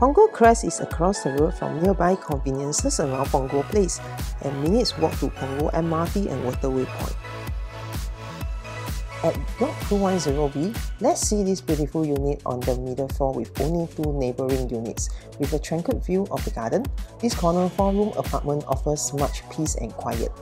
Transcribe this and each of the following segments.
Punggol Crest is across the road from nearby conveniences around Punggol Place and minutes walk to Punggol MRT and Waterway Point. At Block 210B, let's see this beautiful unit on the middle floor with only two neighbouring units. With a tranquil view of the garden, this corner 4-room apartment offers much peace and quiet.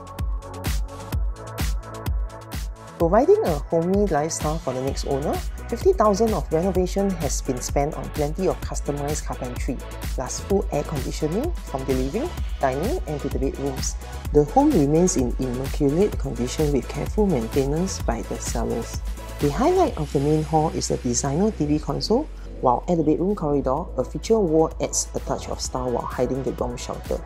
Providing a homey lifestyle for the next owner, 50,000 of renovation has been spent on plenty of customized carpentry, plus full air conditioning from the living, dining and to the bedrooms. The home remains in immaculate condition with careful maintenance by the sellers. The highlight of the main hall is the designer TV console, while at the bedroom corridor, a feature wall adds a touch of style while hiding the bomb shelter.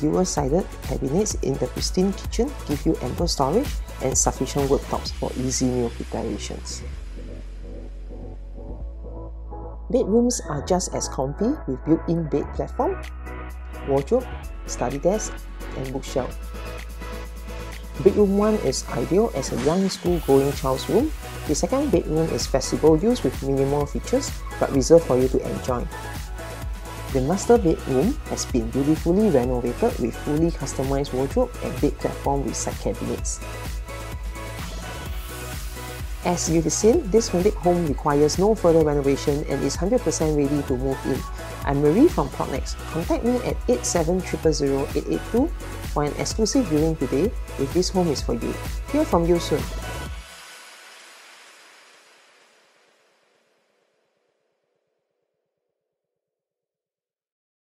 Dual-sided cabinets in the pristine kitchen give you ample storage and sufficient worktops for easy meal preparations. Bedrooms are just as comfy with built-in bed platform, wardrobe, study desk, and bookshelf. Bedroom 1 is ideal as a young school-going child's room. The second bedroom is flexible use with minimal features but reserved for you to enjoy. The master bedroom has been beautifully renovated with fully customized wardrobe and bed platform with side cabinets. As you've seen, this Malik home requires no further renovation and is 100% ready to move in. I'm Marie from Propnex. Contact me at 87000882 for an exclusive viewing today if this home is for you. Hear from you soon.